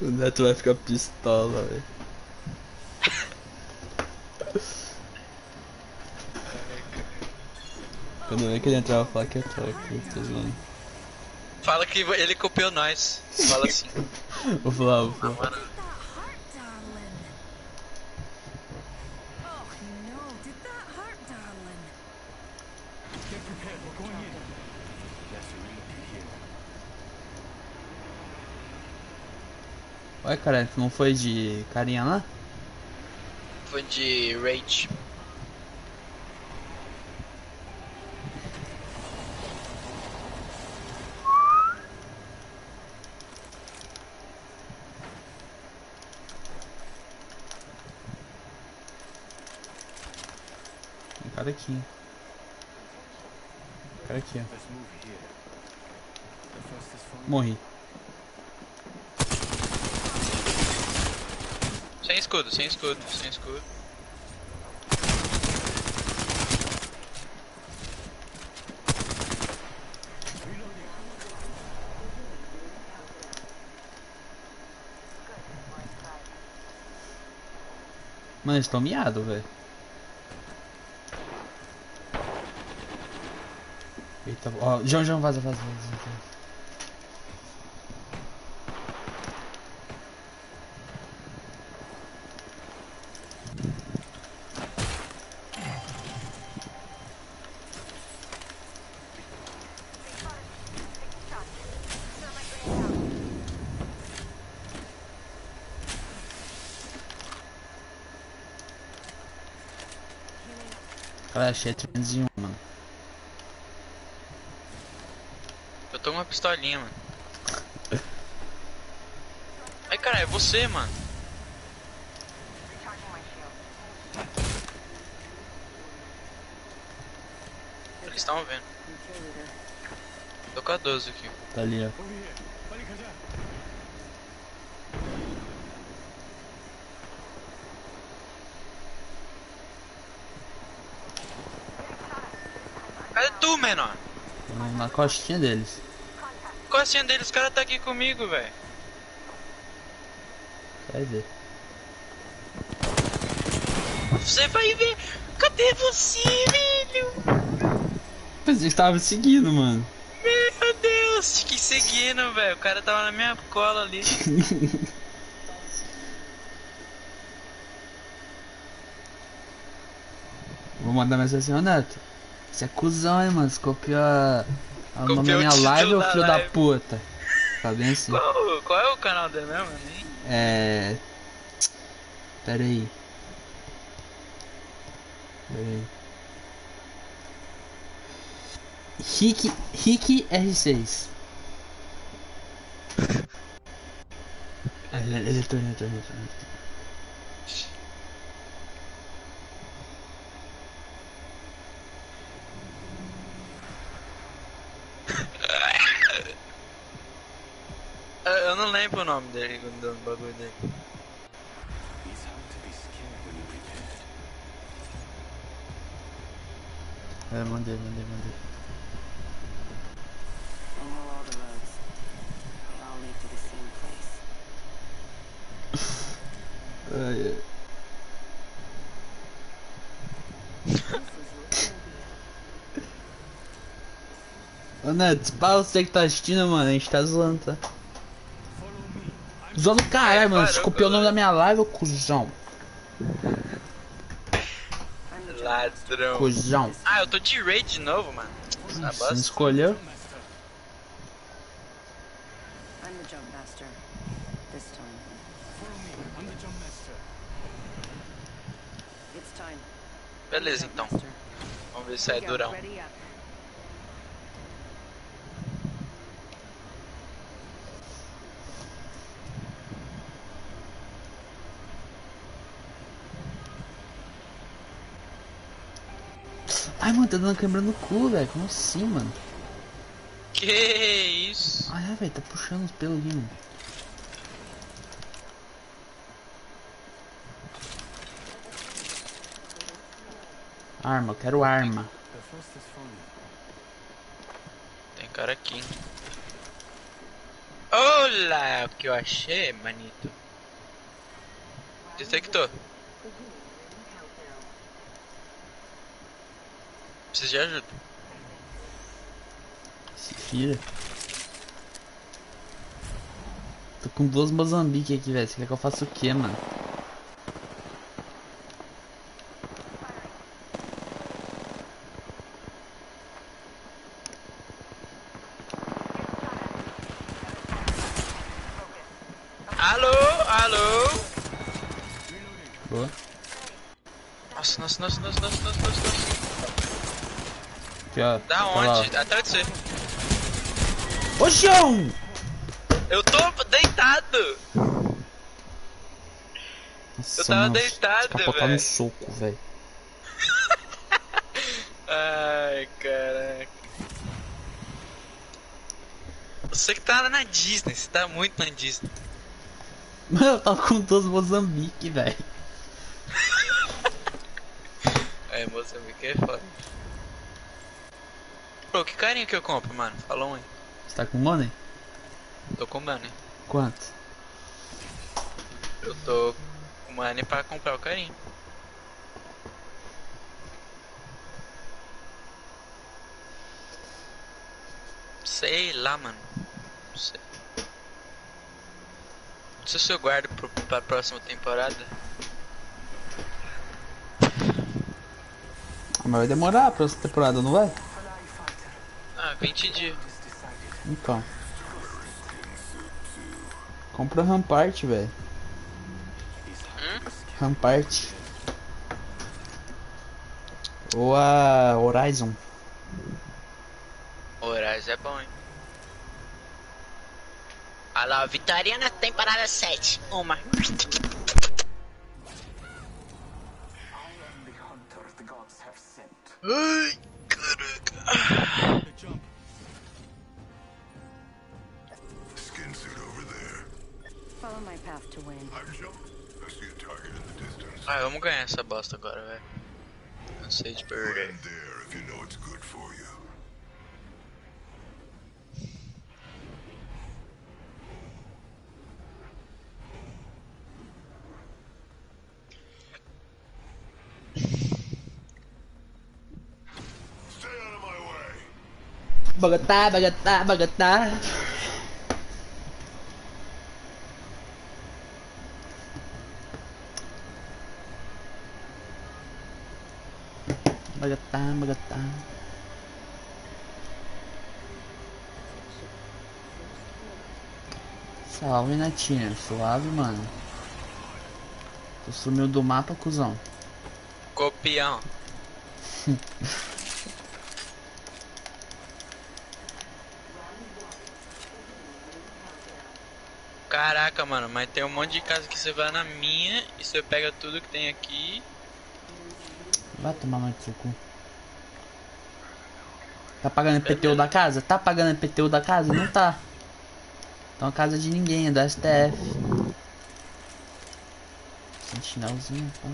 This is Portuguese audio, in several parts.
O Neto vai ficar pistola, velho. Quando vê que ele entrar, eu falar que é troca, tô zoando. Fala que ele copiou nós. Fala assim. Vou falar, vou falar. Mano, That hurt, darling. Oh no, did that hurt, darling? Ué, cara, não foi de carinha lá? foi de Rage. Tem cara aqui. Tem cara aqui, ó. Morri. Sem escudo, sem escudo, sem escudo. Mano, eles estão miados, velho. Eita, ó, João, João, vaza, vaza, vaza. vaza. Achei 301, mano. Eu tô com uma pistolinha, mano. Ai, cara, é você, mano. Eles estão vendo. Tô com a 12 aqui. Tá ali, ó. Cadê tu, menor? Na costinha deles. Qual a senha deles? Os caras tá aqui comigo, velho. Vai ver. Você vai ver. Cadê você, velho? Pensei que tava seguindo, mano. Meu Deus, fiquei seguindo, velho. O cara tava na minha cola ali. Vou mandar mensagem assim, ô Neto. Você é cuzão, hein, mano. Você copiou a... a nome da Copiou minha live ou da filho da live. puta? Tá bem assim. Qual, qual é o canal dele mesmo? É. Pera aí. Pera aí. Rick, Rick R6. Ah, Ele, ele entrou, ele entrou, ele entrou, ele entrou. Ah, Eu não lembro o nome dele quando deu o bagulho dele. É, mandei, mandei, mandei. I know all the roads. They all lead to the same place. Ai, ai. Ô Neto, para você que tá assistindo, mano, a gente tá zoando, tá? Zoando caralho, mano. Você Caramba, copiou o nome da minha live, ô cuzão. I'm the jump Ladrão. Cuzão. Ah, eu tô de raid de novo, mano. Você escolheu? I'm the jump master. This time. It's time. Beleza, então. Vamos ver se out, durão. Tá dando câmera no cu, velho. Como assim, mano? Que isso? Ai, é, velho, tá puxando os mano. Arma, eu quero arma. Tem cara aqui. hein? Olha o que eu achei, manito. Detectou. Preciso de ajuda. Fira. Tô com duas Mozambique aqui, velho. Você quer que eu faça o quê, mano? Alô, alô. Boa. Nossa, nossa, nossa, nossa, nossa, nossa, nossa. nossa. Ó. Da Tá lá, onde? Atrás de você. Ô, chão! Eu tô deitado. Nossa, Eu tava mano, deitado, capotar no velho. soco, velho. Ai, caraca. Você que tá na Disney, você tá muito na Disney. Mano, eu tava com duas Mozambique, velho. É, Moçambique é foda. Pô, que carinho que eu compro, mano? Fala um aí. Você tá com money? Tô com money. Quanto? Eu tô com money pra comprar o carinho. Sei lá, mano. Não sei. Não sei se eu guardo pro, pra próxima temporada. Mas vai demorar pra essa temporada, não vai? Ah, 20 dias. Então. Compra Rampart, velho. Hum? Rampart. Ou a Horizon. Horários é bom, hein? Olha lá, Vitória na temporada 7. Uma. Ai, caraca. path to win. Alright, vamos ganhar essa bosta agora, velho. Sage Bird. Land there if you know it's good for you. Bogotá, Bogotá. Salve, Netinha. Suave, mano. Tu sumiu do mapa, cuzão. Copião. Caraca, mano, mas tem um monte de casa que você vai na minha e você pega tudo que tem aqui. Vai tomar no seu cu. Tá pagando IPTU da casa? Tá pagando IPTU da casa? Não tá. Então a casa é de ninguém, é do STF. Sentinelzinho, pô.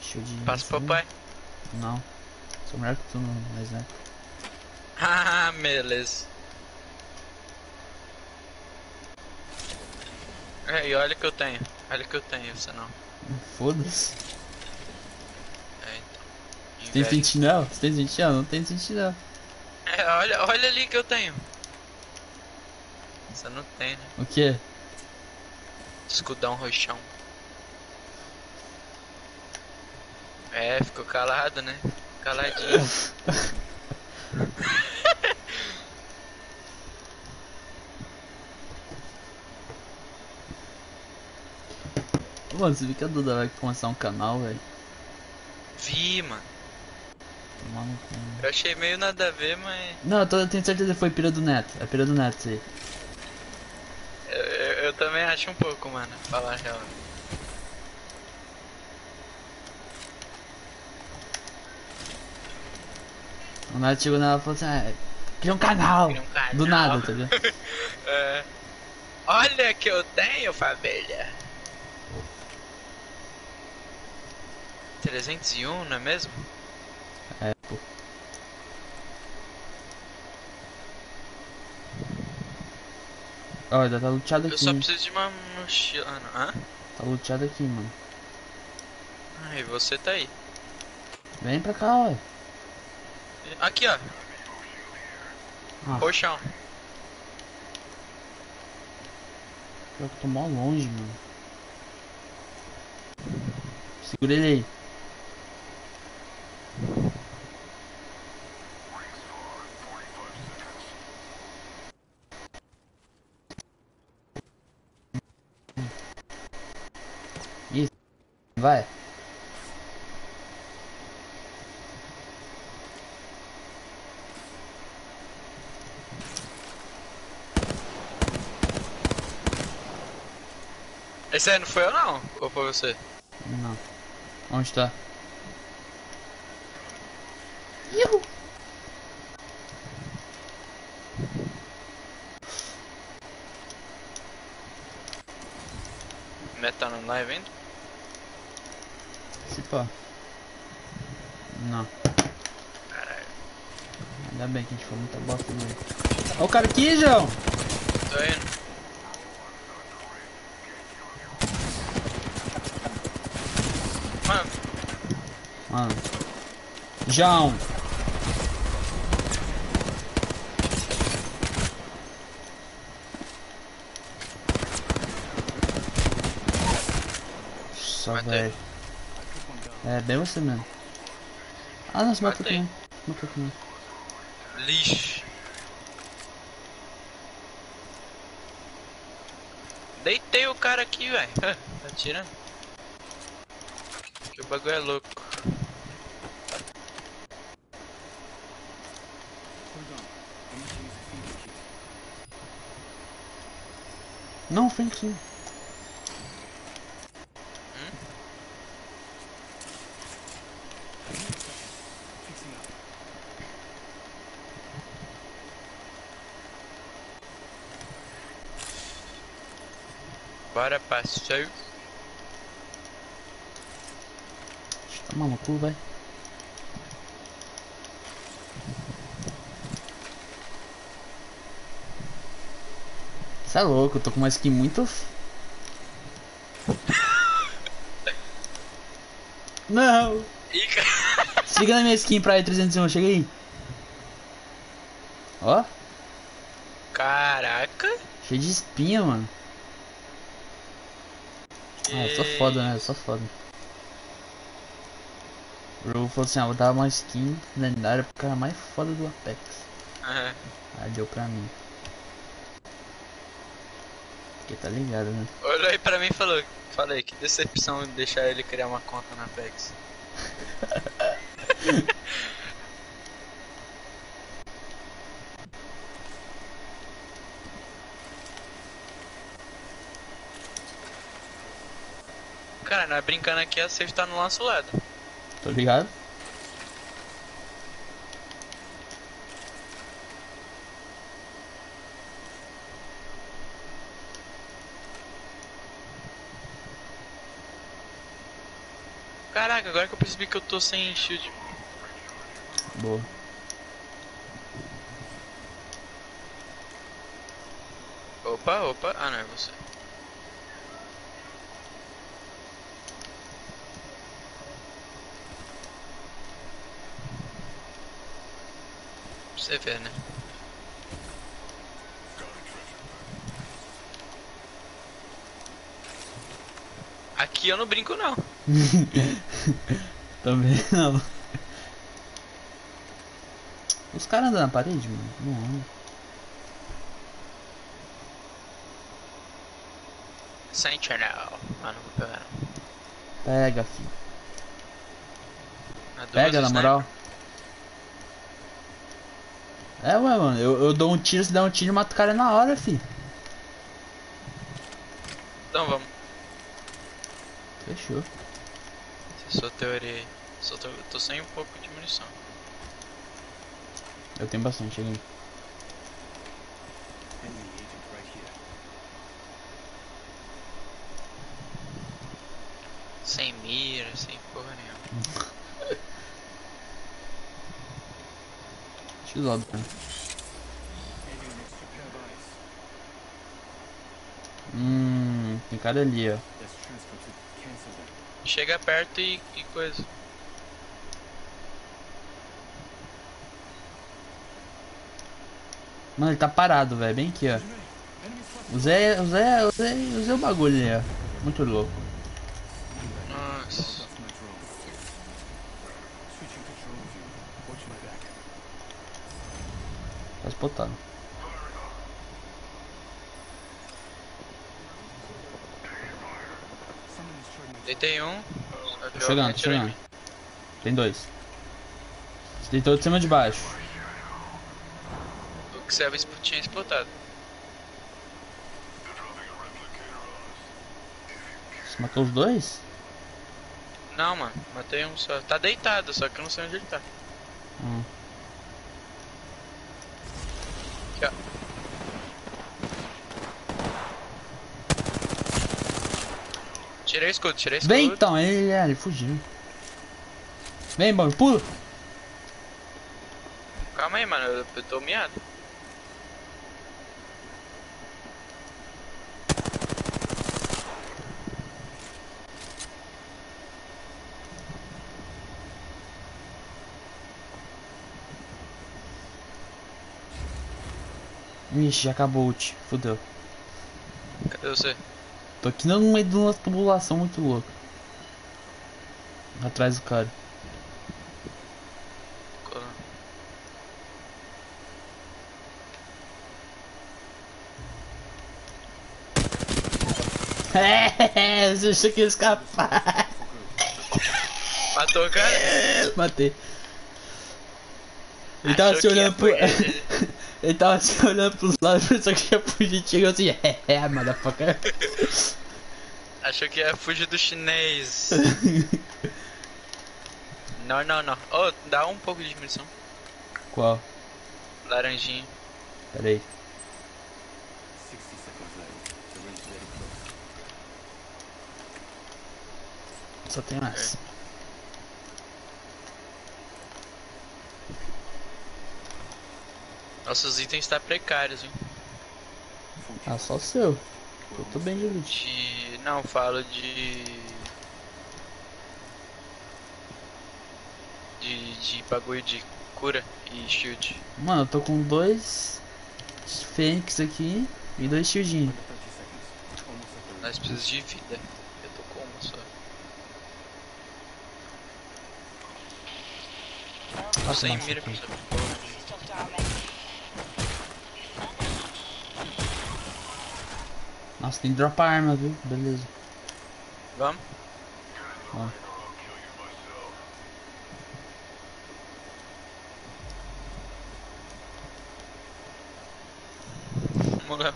Show de. Passa pro pai. Não. Sou melhor que tu no exemplo. Ah, beleza. É, e olha o que eu tenho. Olha o que eu tenho, você não. Foda-se. Você tem Inveja. sentinel? Você tem sentinel? Não tem sentinel. É, olha, olha ali que eu tenho. Você não tem, né? O quê? Escudão roxão. É, ficou calado, né? Caladinho. Mano, você viu que a Duda vai começar um canal, velho? Vi, mano. Cu. Eu achei meio nada a ver, mas. Não, eu, tô, eu tenho certeza que foi pira do Neto. É pira do Neto isso aí. Eu, eu- eu também acho um pouco, mano. Falar a real. O Neto chegou nela e falou assim: ah, cria um canal. Cria um canal. Do nada, tá ligado? É. Olha que eu tenho, família. 301, não é mesmo? Ó, ainda tá luteado Eu aqui. só hein? preciso de uma mochila. Ah. Hã? Tá luteado aqui, mano. Ah, e você tá aí. Vem pra cá, ué. Aqui, ó. Ah. Roxão. Pior que eu tô mó longe, mano. Segura ele aí. Vai. Esse aí não foi eu não? Ou foi você? Não. Onde tá? Iu. Meta no live ainda? Pá. Não. Caralho. Ainda bem que a gente foi muita bosta mesmo. Ó o cara aqui, João! Tô indo. Mano, Mano. João! Nossa, velho. É, bem você mesmo. Ah, não, você matou também. Matou também. lixo. Deitei o cara aqui, velho. Tá tirando? Que o bagulho é louco. Não, vem aqui. Bora, parceiro. Tá maluco, vai. Você é louco, eu tô com uma skin muito. Não! Se liga na minha skin pra E301, chega aí. Ó, Caraca. cheio de espinha, mano. Ah, eu sou foda, né? Eu sou foda. O jogo falou assim, ah, vou dar uma skin lendária pro cara mais foda do Apex. Aham. Aí deu pra mim. Porque tá ligado, né? Olhou aí pra mim e falou. Falei, que decepção deixar ele criar uma conta na Apex. nós brincando aqui, a safe tá no nosso lado. Tô ligado? Caraca, agora que eu percebi que eu tô sem shield. Boa. Opa, opa. Ah, não, é você. Você vê, né? Aqui eu não brinco não. Também não. Os caras andam na parede, mano. Não andam. Sentinel. Ah, não vou pegar. Pega, filho. Pega, na sniper. moral. É, ué, mano. Eu, eu dou um tiro, se der um tiro, mato o cara na hora, filho. Então vamos. Fechou. Essa é sua teoria aí. Só tô, tô sem um pouco de munição. Eu tenho bastante, aí. Sem mira, sem porra nenhuma. X-Lob, cara. Tem cara ali, ó. Chega perto e, e coisa. Mano, ele tá parado, velho. Bem aqui, ó. Usei, usei, usei, usei o bagulho ali, ó. Muito louco. Nossa. Tá spotado. Deitei um. Tô chegando, tô chegando. Tem dois. Você deitou de cima ou de baixo? O que você tinha explotado. Você matou os dois? Não, mano, matei um só. Tá deitado, só que eu não sei onde ele tá. Hum. Aqui, ó. Tirei escudo, tirei escudo. Vem então, ele, é, ele fugiu. Vem, bom, pula. Calma aí, mano, eu, eu tô miado. Ixi, já acabou o ult. Fudeu. Cadê você? Tô aqui no meio de uma tubulação muito louca. Atrás do cara. É, você achou que ia escapar. Matou o cara? Matei. Ele tava Achou se que ia olhando pro. Ele tava se olhando pros lados, pensou que ia fugir. Chegou assim, é, é, motherfucker. Achou que ia fugir do chinês. não, não, não. Oh, dá um pouco de munição. Qual? Laranjinha. Pera aí. Só tem mais. Nossos itens tá precários, hein? Ah, só o seu. Eu tô bem de loot. Não, falo de. De, de bagulho de cura e shield. Mano, eu tô com dois Fênix aqui e dois shieldinhos. Nós precisamos de vida. Eu tô com uma só. Nossa, sem mira pra aqui. essa porra. Nossa, tem que dropar arma, viu? Beleza. Vamos? Vamos.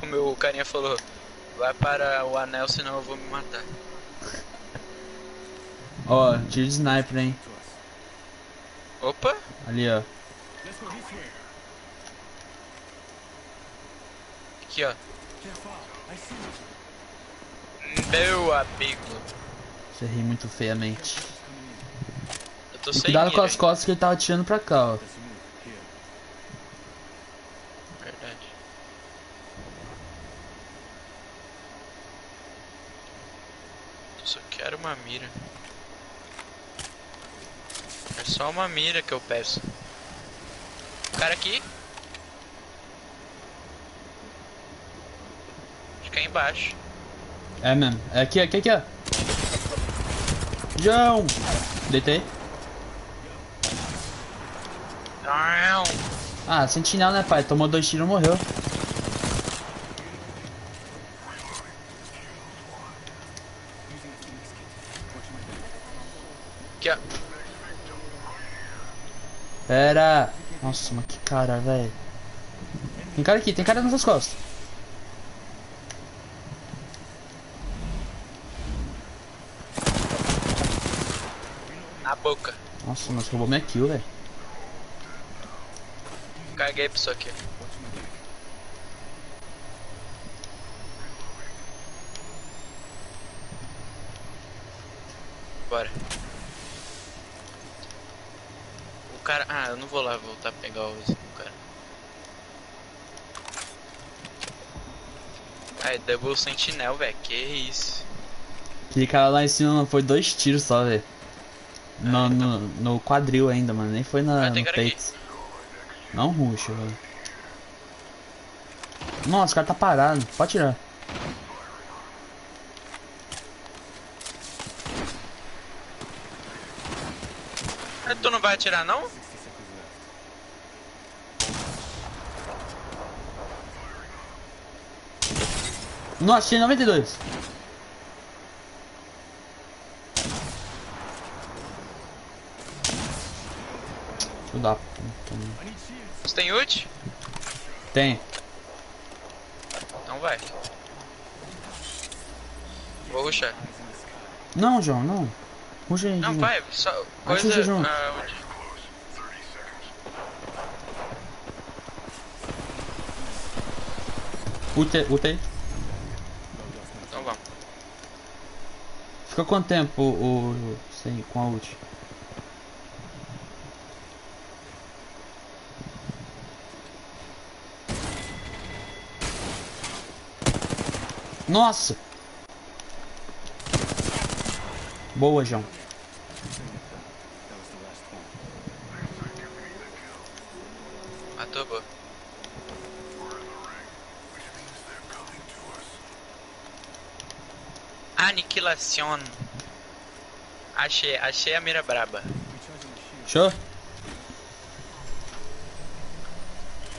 O meu carinha falou: Vai para o anel, senão eu vou me matar. Ó, tiro de sniper, hein? Opa! Ali, ó. Aqui, ó. Meu amigo. Você ri muito feiamente. Eu tô E sem cuidado mira, com as costas que ele tava tirando pra cá, ó. Verdade. Eu só quero uma mira. É só uma mira que eu peço. O cara aqui. Acho que é embaixo. É mesmo. É aqui, aqui, aqui, ó. João! Deitei. Não. Ah, sentinela, né, pai? Tomou dois tiros e morreu. Aqui, ó. Pera! Nossa, mas que cara, velho. Tem cara aqui, tem cara nas suas costas. Na boca. Nossa, mas roubou minha kill, velho. Caguei pra isso aqui. Bora. O cara. Ah, eu não vou lá voltar a pegar o cara. Caralho, Double Sentinel, velho. Que isso. Aquele cara lá em cima mano, foi dois tiros só, velho. No, no, no quadril ainda, mano. Nem foi na, no peito. Não ruxa, velho. Nossa, o cara tá parado. Pode tirar. Ah, Tu não vai atirar, não? Nossa, tinha 92. Da puta, mano. Você tem ult? Tem. Então vai. Vou ruxar. Não, João, não. Puxa aí, Não, João. vai. Só coisa... que junto. ah, ult. Ute, ute. Então vamos. Fica quanto tempo o, o sem, com a ult? Nossa! Boa, João. Matou, boa. Aniquilación. Achei, achei a mira braba. Show?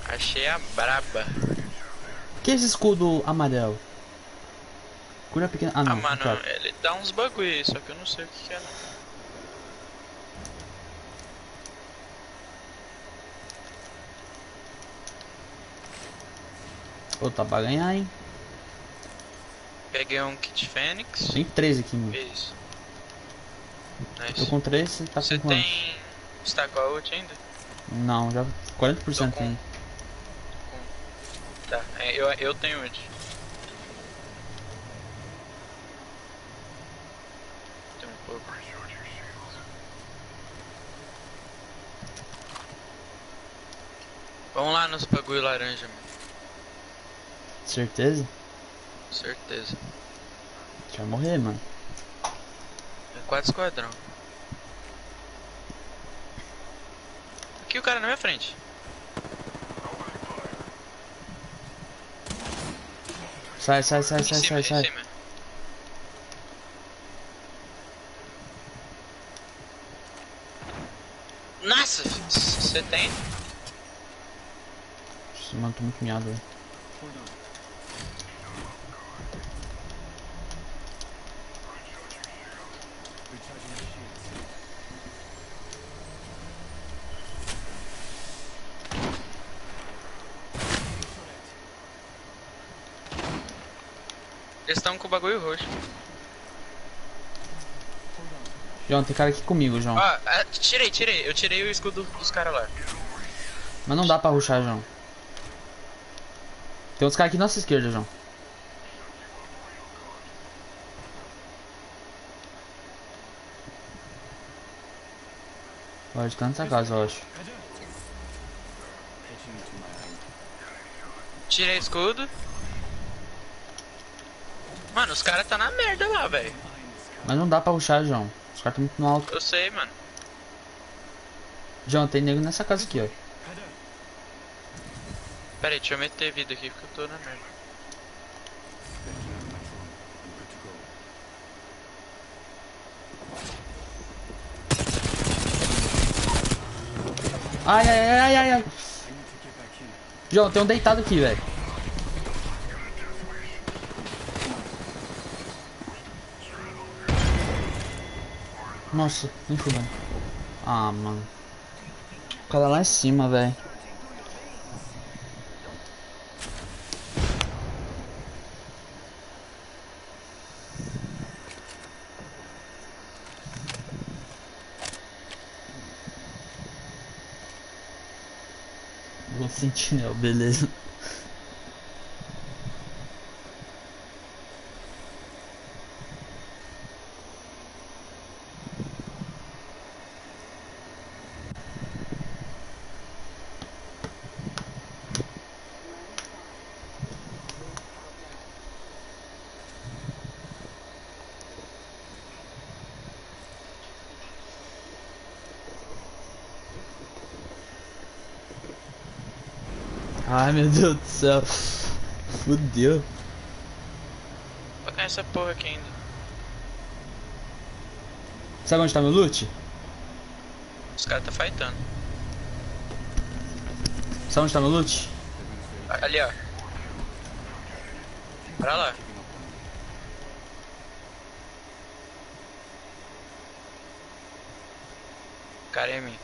Achei a braba. Que é esse escudo amarelo? Cura pequena. Ah, não. ah, mano, claro. ele dá uns bagulho aí, só que eu não sei o que, que é não. Ô, tá pra ganhar, hein? Peguei um kit fênix. Tem três aqui, mano. Isso. Tô com três, você tá Você com quantos? tem. Você tá com a ult ainda? Não, já 40% Tô com- tem. Tá, é, eu, eu tenho ult. Tem um pouco. Vamos lá nos bagulho laranja, mano. Certeza? Certeza. Vai morrer, mano. É quatro esquadrão. Aqui o cara na minha frente. Sai, sai, sai, sai, sai, sai. cima. Nossa, você tem? Esse mano, tô muito miado. Eles estão com o bagulho roxo. João, tem cara aqui comigo, João. Ah, tirei, tirei. Eu tirei o escudo dos caras lá. Mas não dá pra ruxar, João. Tem uns caras aqui na nossa esquerda, João. Pode ficar nessa casa, eu acho. Tirei escudo. Mano, os caras tá na merda lá, velho. Mas não dá pra ruxar, João. Os caras estão muito no alto. Eu sei, mano. João, tem nego nessa casa aqui, ó. Pera aí, deixa eu meter vida aqui porque eu tô na merda. Ai, ai, ai, ai, ai. João, tem um deitado aqui, velho. Nossa, nem fudendo. Ah, mano. O cara lá em cima, velho. Vou sentinel, beleza. Ai meu Deus do céu. Fudeu. Vou ganhar essa porra aqui ainda. Sabe onde tá meu loot? Os caras tá fightando. Sabe onde tá meu loot? Ali, ó. Pra lá. Cara é mim.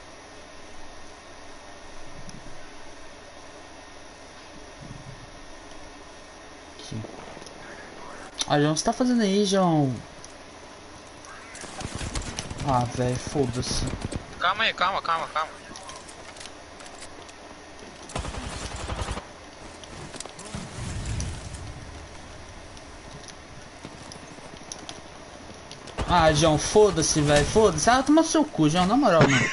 Aqui. Ah, João, o que você tá fazendo aí, João? Ah, velho, foda-se. Calma aí, calma, calma, calma. Ah, João, foda-se, velho, foda-se. Ah, toma seu cu, João, na moral, mano.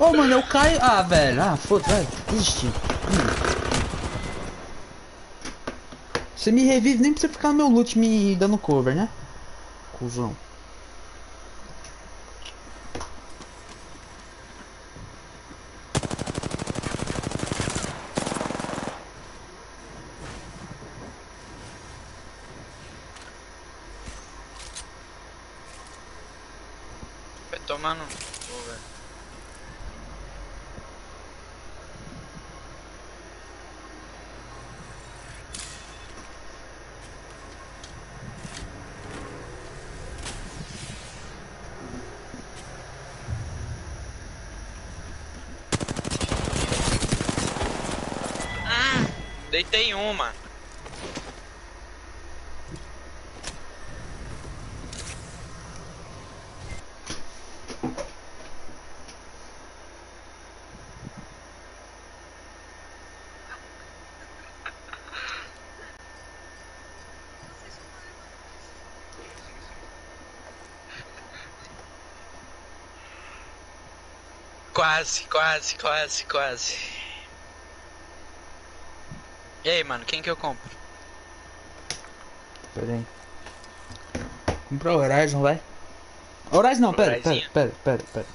Ô, mano, eu caio. Ah, velho, ah, foda-se, vai, desisti. Você me revive nem pra você ficar no meu loot me dando cover, né? Cusão. Vai tomar no. cu, velho. Hum, deitei uma. Quase, quase, quase, quase. E aí, mano, quem que eu compro? Pera aí. Comprar o Horizon, vai. Horizon não, pera, pera, pera, pera, pera.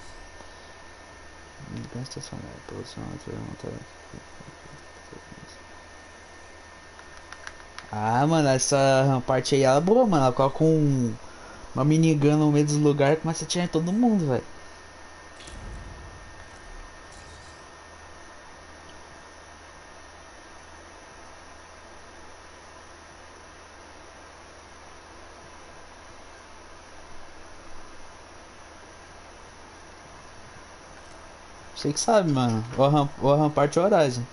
Indicando estacionário, produção, montar. Ah, mano, essa parte aí ela é boa, mano. Ela coloca um, uma minigun no meio dos lugares e começa a atirar em todo mundo, velho. Você que sabe, mano. O Ram, o Rampart Horizon.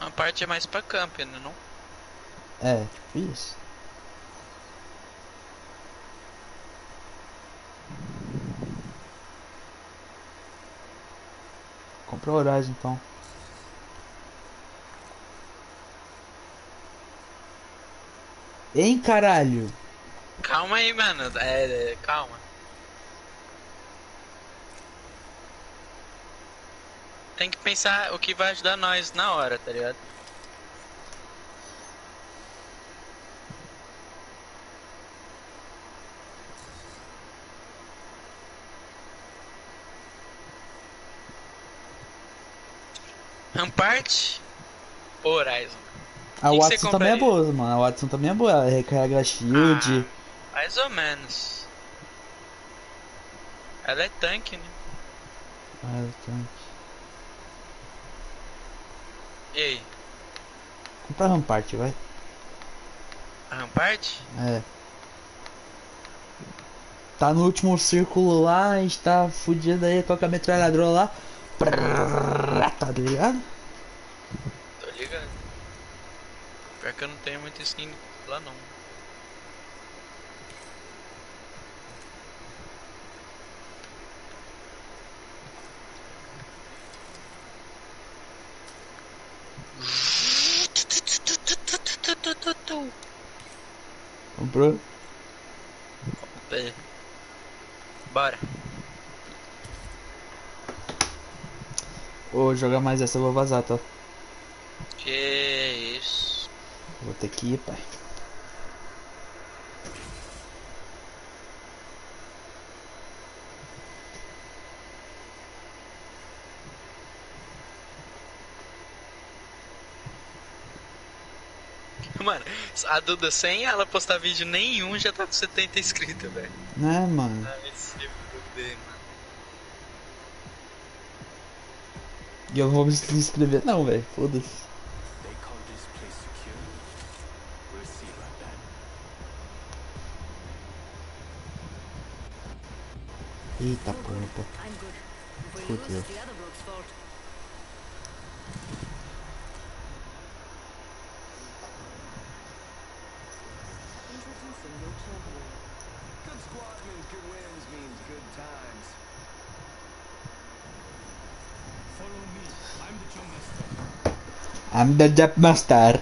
Uma parte é mais pra camp, né? Não? É, isso. Compra o Horizon então. Hein, caralho? Calma aí, mano. É, é, calma. Tem que pensar o que vai ajudar nós na hora, tá ligado? Rampart Horizon. A que que você Watson também é boa, mano. A Watson também é boa. Ela recarrega shield. Ah, mais ou menos. Ela é tanque, né? Ah, então. E aí? Compra a Rampart, vai. A Rampart? É. Tá no último círculo lá, a gente tá fudido aí com a metralhadora lá. Tá ligado? Tô ligado. Pior que eu não tenho muita skin lá não. Comprou? É. Bora. Vou jogar mais essa, eu vou vazar, tá? Que isso. Vou ter que ir, pai. Mano, a Duda sem ela postar vídeo nenhum já tá com 70 inscritos, velho. Né, mano? Ai, se fuder, mano. E eu vou me inscrever, não, velho. Foda-se. Eat that pineapple. Good. I'm the Jump Master.